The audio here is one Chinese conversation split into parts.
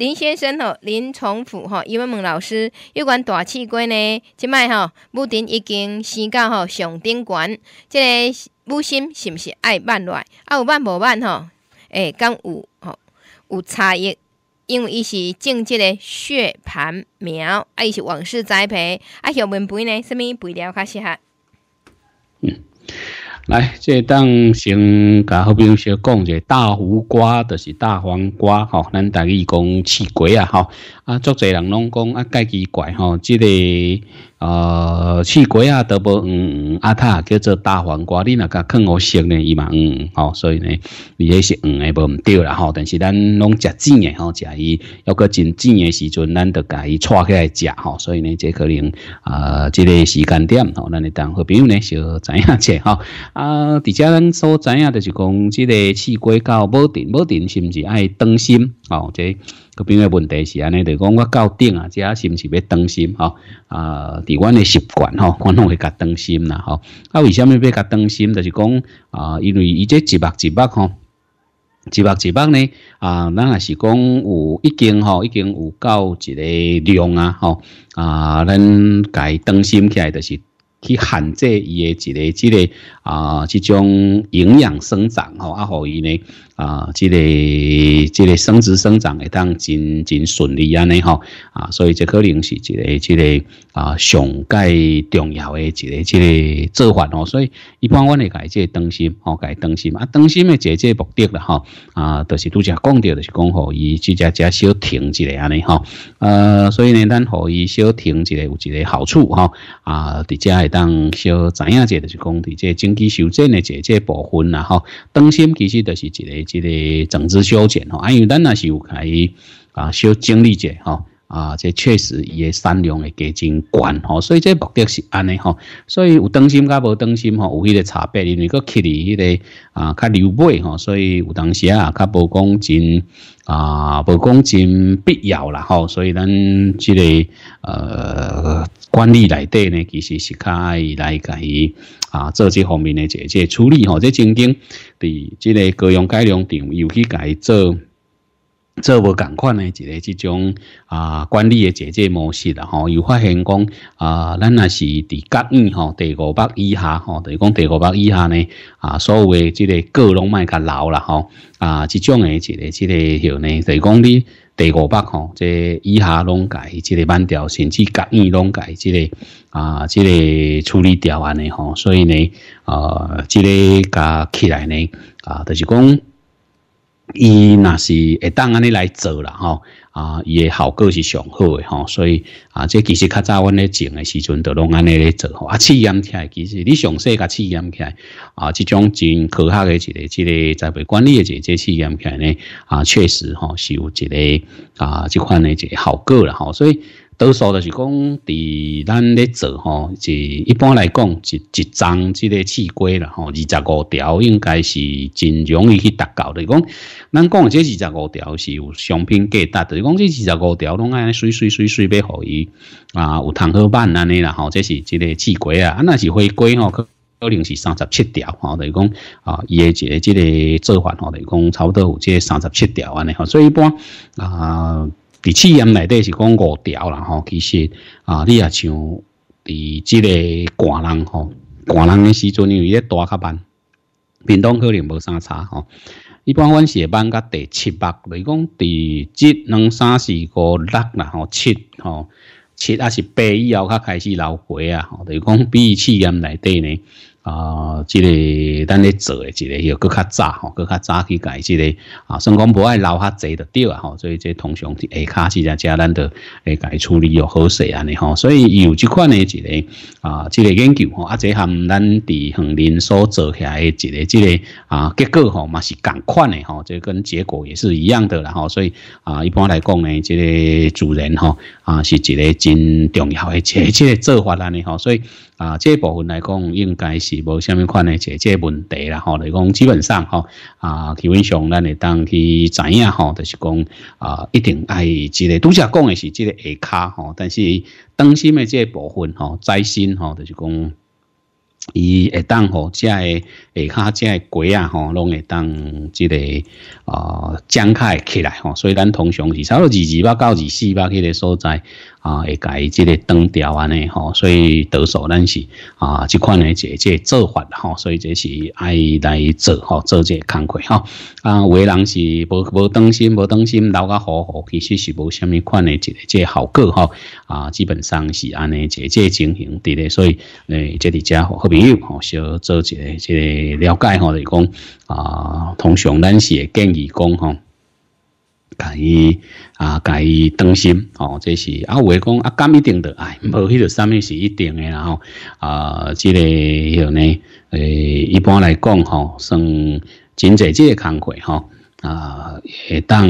林先生吼，林崇福吼，伊要问老师，有关大气龟呢？即摆吼，母丁已经生到吼上顶悬，即个母心是毋是爱慢落？啊，有慢无慢吼？诶，敢有吼有差异？因为伊是种即个血盘苗，啊，伊是王氏栽培，啊，后面肥呢，什物肥料较适合？来，这当先甲好朋友先讲者大胡瓜，就是大黄瓜吼，咱大家讲刺瓜啊吼，啊，足侪人拢讲啊，介奇怪吼，即个。呃，刺瓜啊，都无黄啊，它叫做大黄瓜。你若甲看我色呢，伊嘛黄吼，所以呢，伊迄是黄诶，无毋对啦吼。但是咱拢食甜诶吼，食伊要搁真甜诶时阵，咱着甲伊撮起来食吼。所以呢，这可能啊，即个时间点吼，咱会当好朋友呢，小知影者吼。啊，伫遮咱所知影就是讲，即个刺瓜到无定，无定是毋是爱当心吼？这。个边个问题是安尼，就讲我到顶啊，遮是毋是要当心吼？啊，伫阮诶习惯吼，我拢会较当心啦吼。啊，为虾米要较当心？就是讲啊，因为伊这一目一目吼，一目一目呢啊，咱也是讲有已经吼，已经有够一个量啊吼啊，咱该当心起来，就是去限制伊诶一个即个啊，即种营养生长吼，啊，互伊呢。啊，这个这个生殖生长会当真真顺利安尼吼啊，所以这可能是一个这个啊上界重要的一个这个做法哦。所以一般阮会改这当心吼，改当心啊，当心的这这目的啦吼啊，就是拄则讲到就是讲互伊即只只小停一下安尼吼呃，所以呢，咱互伊小停一个有一个好处吼啊，伫遮会当小知影者就是讲伫这经济修正的这这部分啦吼，当心其实就是一个。即个整治修剪吼，啊，因为咱也是有开啊，小经历者吼，啊，这确实伊诶产量会加真悬吼，所以这目的是安尼吼，所以有当心甲无当心吼，有迄个差别，因为个去哩迄个啊较流尾吼，所以有当时啊较无讲真啊无讲真必要啦吼，所以咱即个呃管理内底呢，其实是较爱来甲伊。啊，做这方面的这这处理吼，这曾经伫即个各样改良场又去改做做无共款的一个这种啊管理的解决模式啦吼，又发现讲啊，咱若是伫甲院吼第五百以下吼，等于讲第五百以下呢啊，所有的这个个拢卖较老啦吼啊，这种的一个这个吼呢，等于讲你。第五百吼，这以下拢改，即个慢调，甚至甲意拢改，即个啊，即个处理掉安尼吼，所以呢，啊，即个加起来呢，啊，就是讲，伊若是会当安尼来做啦吼。啊，伊诶效果是上好诶吼，所以啊，这其实较早阮咧种诶时阵，都拢安尼咧做吼。啊，试验起来，其实你详细甲试验起来，啊，即种真科学诶一个即个栽培管理诶一个试验起来呢，啊，确实吼是有一个啊，即款诶一个效果啦吼，所以。多数就是讲，伫咱咧做吼，是一般来讲，一一张即个刺龟啦吼，二十五条应该是真容易去达到的。讲，咱讲这二十五条是有商品价值的，讲这二十五条拢爱水水水水要互伊啊，有糖好板安尼啦吼，这是即个刺龟啊，啊那是灰龟吼，可能是三十七条吼，等于讲啊，伊诶一个即个做法吼，等于讲差不多有即三十七条安尼吼，所以一般啊。伫试验内底是讲五条啦吼，其实啊，你也像伫即个寒人吼，寒人诶时阵因为咧大较慢，平东可能无啥差吼。一般阮是班甲第七百，来讲伫即两三四五六啦吼，七吼七还是八以后较开始流回啊吼，就是讲比试验内底呢。啊，即个咱咧做诶，一个要搁较早吼，搁较早去改即个啊，算讲无爱留较济就对啊吼，所以这通常下骹是只只咱着会改处理又好势安尼吼，所以有即款诶一个啊，即个研究吼，啊，这含咱伫恒林所做起来诶一个即个啊结果吼嘛是共款诶吼，这跟结果也是一样的啦吼，所以啊，一般来讲呢，即个主人吼啊是一个真重要诶即即个做法安尼吼，所以。啊，这部分来讲，应该是无虾米款的解决问题啦吼。来讲，基本上吼，啊，基本上咱会当去知影吼，就是讲啊，一定爱即个拄则讲的是即个下骹吼，但是当心的这部分吼，灾心吼，就是讲伊会当吼，遮个下骹遮个龟啊吼，拢会当即个啊张开起来吼，所以咱通常是差不多二二百到二四百迄个所在。啊，会改即个灯调安尼吼，所以多数咱是啊，即款诶即即做法吼，所以这是爱来做吼，做这工课吼。啊，有诶人是无无当心，无当心留甲好好，其实是无虾米款诶即个即效果吼。啊，基本上是安尼即即情形伫咧，所以诶，即伫遮好朋友吼，小做一个即个了解吼，来讲啊，通常咱是会建议讲吼。甲伊啊，甲伊当心吼，这是啊，有诶讲啊，敢一定的，哎，无迄个啥物是一定诶，然后啊，即个有呢，诶，一般来讲吼，算真济即个工课吼，啊，会当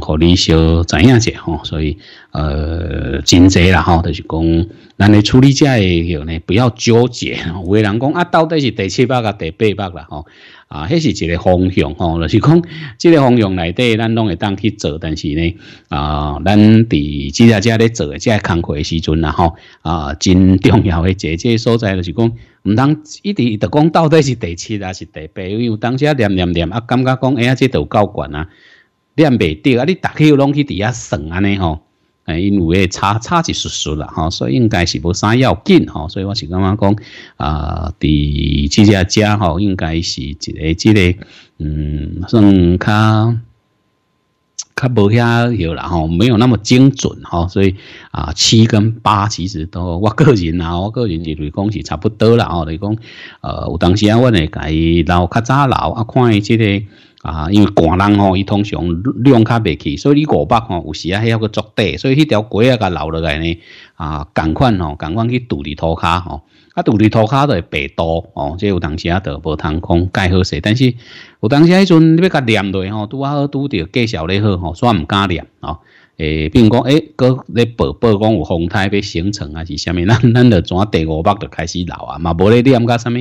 互你小知影者吼，所以呃，真济啦吼，就是讲，咱咧处理遮诶有呢，不要纠结，有诶人讲啊，到底是第七百甲第八百啦吼。啊，迄是一个方向吼，就是讲，即个方向内底，咱拢会当去做，但是呢，啊，咱伫即个遮咧做即个工课时阵啦吼，啊，真重要诶一个所在就是讲，毋通一直着讲到底是第七还是第八，因为有当时念念念啊，感觉讲，哎呀，即都够悬啊，念袂对啊，你逐起拢去伫遐算安尼吼。因为差差一丝丝啦，吼，所以应该是无啥要紧，吼，所以我是感觉讲，啊，伫即只家吼，应该是一个即个，嗯，算较较无遐有啦，吼，没有那么精准，吼，所以啊，七跟八其实都我个人啊，我个人认为讲是差不多啦，吼，来讲，呃，有当时啊，阮会甲伊留较早留啊，看伊即个。啊，因为寒人吼，伊通常量较袂起，所以你五百吼有时啊，迄个作底，所以迄条街啊，甲留落来呢，啊，共款吼，共款去拄伫涂骹吼，啊，拄伫涂骹就会白多哦，即有当时啊，就无通讲盖好势，但是有当时迄阵你要甲念落吼，拄啊好拄着介绍咧好吼，所以毋敢念哦。诶，比如讲，诶，搁咧报报讲有风台要形成啊，是啥物？咱咱就怎第五百就开始老啊，嘛无咧念甲啥物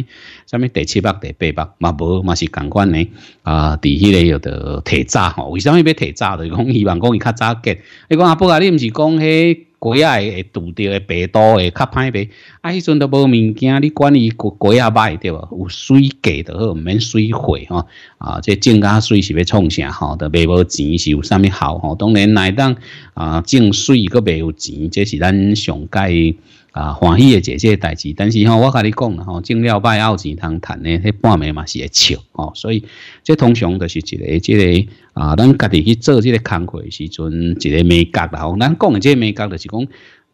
啥物第七百、第八百，嘛无嘛是共款呢啊。伫迄个着着提早吼，为啥物要提早？就讲希望讲伊较早结。你讲阿伯啊，你毋是讲迄？鸡仔会会拄着会白多会较歹白，啊，迄阵都无物件，你管伊龟龟仔歹对无？有水价就好，毋免水费吼。啊，这种甲水是要创啥吼？都卖无钱是有啥物效吼？当然来当啊，种水佫卖有钱，这是咱上界。啊，欢喜的一个代志，但是吼，我甲你讲啦吼，种了歹有钱通趁呢，迄半暝嘛是会笑吼，所以这通常就是一个即个啊，咱家己去做即个工课时阵，一个美角啦吼，咱讲的即个美角就是讲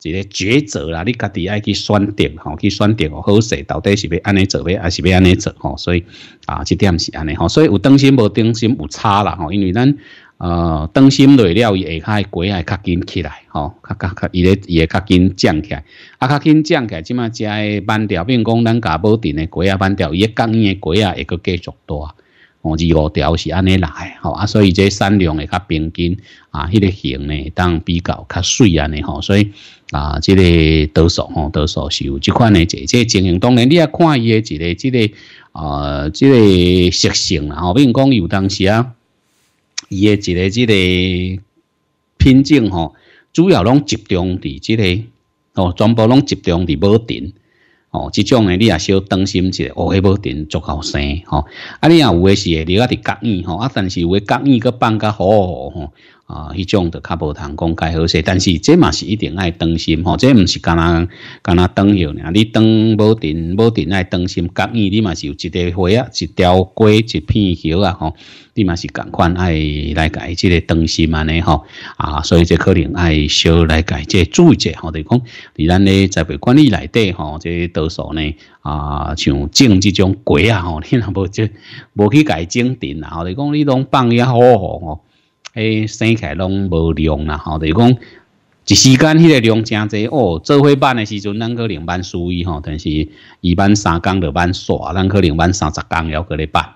一个抉择啦，你家己爱去选择吼，去选定好势，到底是要安尼做，要还是要安尼做吼，所以啊，这点是安尼吼，所以有当心无当心有差啦吼，因为咱。呃，当心累了，伊下骹龟会较紧起来，吼，较较较，伊咧伊会较紧涨起来，啊，较紧涨起来，即马只个板条，比如讲咱家宝顶的龟啊板条，伊个硬的龟啊会个继续大，哦，二五条是安尼来，吼，啊，所以这产量会较平均，啊，迄个型呢当比较较水安尼，吼，所以啊，即个多数吼，多数是有即款的这这情形，当然你也看伊的一个即个啊，即个习性啦，吼，比如讲有当时啊。伊诶一个即个品种吼，主要拢集中伫即个吼，全部拢集中伫保定哦，即种诶你也小当心一下，哦，迄保定足够生吼，啊，你若有诶是会留啊伫角耳吼，啊，但是有诶角耳佮放较好吼。啊，迄种就较无通讲介好势，但是这嘛是一定爱当心吼，这毋是干那干那当药呢？你当无定无定爱当心，隔意你嘛是有一个花啊，一条龟一片叶啊吼，你嘛是共款爱来改即个当心安尼吼啊，所以这可能爱小来改这注意者吼，就是讲伫咱咧在备管理内底吼，这多数呢啊，像种即种龟啊吼，你若无即无去改种定啊，吼，就讲你拢放也好吼吼。诶，生起来拢无量啦，吼，就是讲一时间迄个量诚济哦。做伙办的时阵，咱可能办输伊吼，但是伊般三工就办煞，咱可能办三十工要搁咧办。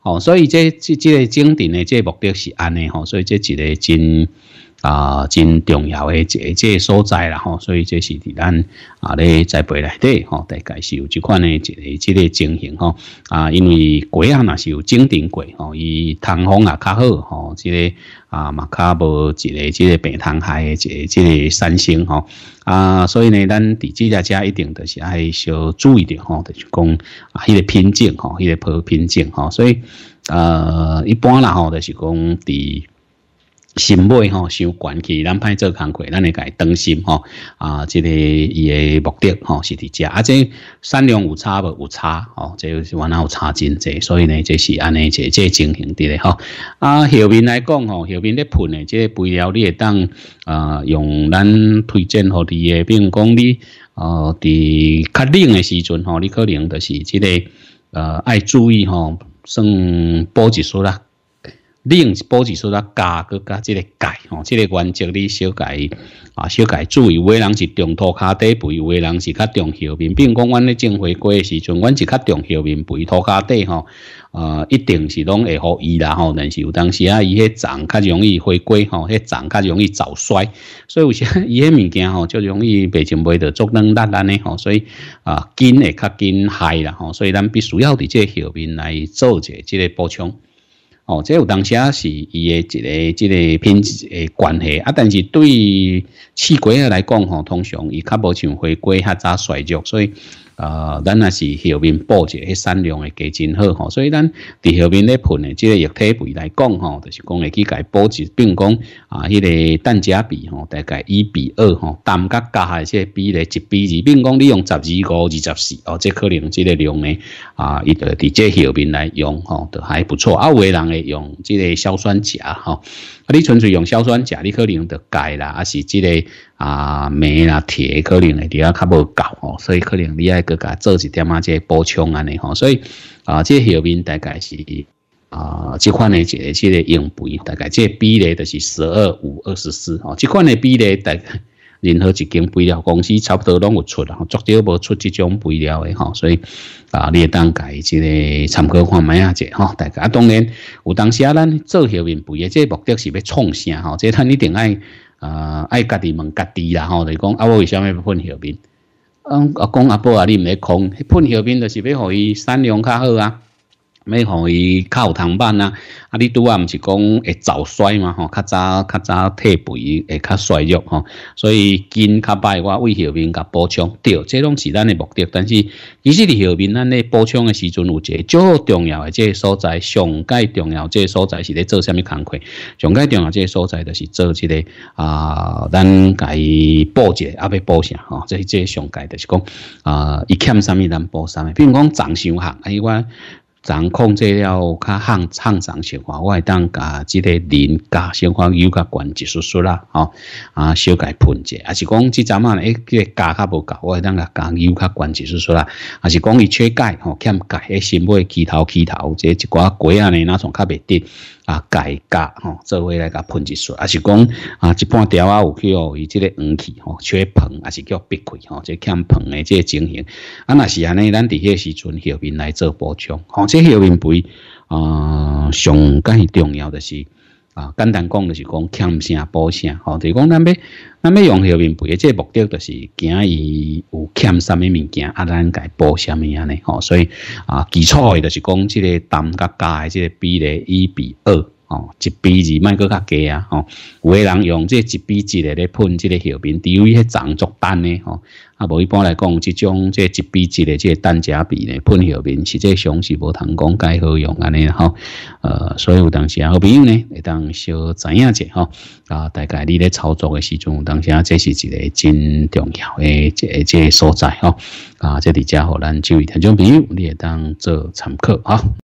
吼，所以这这这个整定的这目的是安尼吼，所以这一个真啊真重要的一个这个所在啦吼，所以这是伫咱啊咧栽培内底吼，大概是有这款的一个即个情形吼啊，因为果啊若是有整定过吼，伊通风也较好吼，即个啊嘛较无一个即个病虫害的一个即个产生吼啊，所以呢，咱伫即只遮一定著是爱小注意着吼，就是讲啊，迄个品种吼，迄个坡品种吼，所以呃一般啦吼，就是讲伫。心尾吼伤悬去，咱歹做工课，咱会甲伊当心吼啊！即个伊诶目的吼是伫遮，啊，这产量有差无？有差吼，这是原来有差真济，所以呢，这是安尼这这情形伫咧吼。啊，后面来讲吼，后面咧喷诶，即个肥料你会当啊用咱推荐互你诶，比如讲你呃伫较冷诶时阵吼，你可能就是即个呃爱注意吼，算补一束啦。另保持说啦，加个加即个钙吼，即个原则你小改啊，小改注意，有诶人是重涂骹底肥，有诶人是较重后面。比如讲，阮咧种回归诶时阵，阮是较重后面肥，涂骹底吼，呃，一定是拢会互伊啦吼。但是有当时啊，伊迄长较容易回归吼，迄长较容易早衰，所以有时伊迄物件吼，就容易变成袂着足软烂烂诶吼。所以啊，紧会较紧害啦吼，所以咱必须要伫即个后面来做者即个补充。哦，这有当时啊是伊诶一个即个品质诶关系啊，但是对气龟来讲吼，通常伊较无像回归较早衰弱，所以。呃，咱也是后面补者，迄产量会加真好吼，所以咱伫后面咧喷的即个液体肥来讲吼，就是讲会去改补一，比如讲啊，迄个氮钾比吼，大概一比二吼，氮甲钾的即个比例一比二，比如讲你用十二五、二十四哦，即可能即个量呢啊，伊就伫这后面来用吼，都还不错。啊，有诶人会用即个硝酸钾吼。啊，你纯粹用硝酸钾，你可能得钙啦，啊是即个啊镁啦、铁可能会伫啊较无够吼，所以可能你爱搁甲做一点仔即补充安尼吼，所以啊，即后面大概是啊，即款的一个即个用肥，大概即比例就是十二五二十四吼，即款的比例大概。任何一间肥料公司差不多拢有出啦，足少无出即种肥料的吼，所以啊，你会当改即个参考看卖啊者吼，大家啊当然有当时啊，咱做后面肥的，即目的是要创啥吼，即咱一定爱啊爱家己问家己啦吼，就是讲啊，我为虾米要喷后面？嗯，啊讲阿婆啊，你毋咧讲喷后面，就是要互伊善良较好啊。要互伊较有通办啊！啊，你拄啊，毋是讲会早衰嘛？吼，较早较早退肥会较衰弱吼，所以筋较歹，我为后面甲补充，对，这拢是咱的目的。但是其实伫后面咱咧补充的时阵，有一个最重要的这个所在，上介重要这个所在是咧做虾米工课？上介重要这个所在就是做即个啊，咱家己补者啊，要补啥吼？这这上介就是讲啊，伊欠啥物咱补啥物。比如讲长伤行，哎我。掌控制了较向向上循环，我会当甲即个磷加循环油甲悬一丝丝啦，吼、啊小改喷者，啊是讲即阵啊，诶，即个加较无够，我会当甲加油甲悬一丝丝啦，啊是讲伊缺钙吼欠钙，诶，先买起头起头，即一寡鸡啊呢，若种较袂得。啊，改革吼，做伙来甲喷一束，啊是讲啊，一半条啊有去哦，伊即个黄气吼，缺硼，啊是叫闭亏吼，即欠硼的即个情形。啊，若是安尼，咱伫迄时阵后面来做补充，吼，即后面肥啊，上介重要的是啊，简单讲就是讲欠啥补啥，吼，就是讲咱要咱要用后面肥，即个目的就是惊伊有欠啥物物件，啊，咱该补啥物安尼，吼，所以啊，基础诶就是讲即个氮甲加诶即个比例一比二。哦，一比二卖搁较低啊！吼，有诶人用这一比一咧咧喷即个后面，除非迄长作单呢，吼，啊无一般来讲，即种这一比一咧，即个单价比咧喷后面，实际上是无通讲该好用安尼吼。呃，所以有当时啊，好朋友呢，会当小知影者吼，啊，大概你咧操作诶时阵，有当时啊，这是一个真重要诶，这这所在吼，啊，这伫遮互咱注意听众朋友，你会当做参考吼。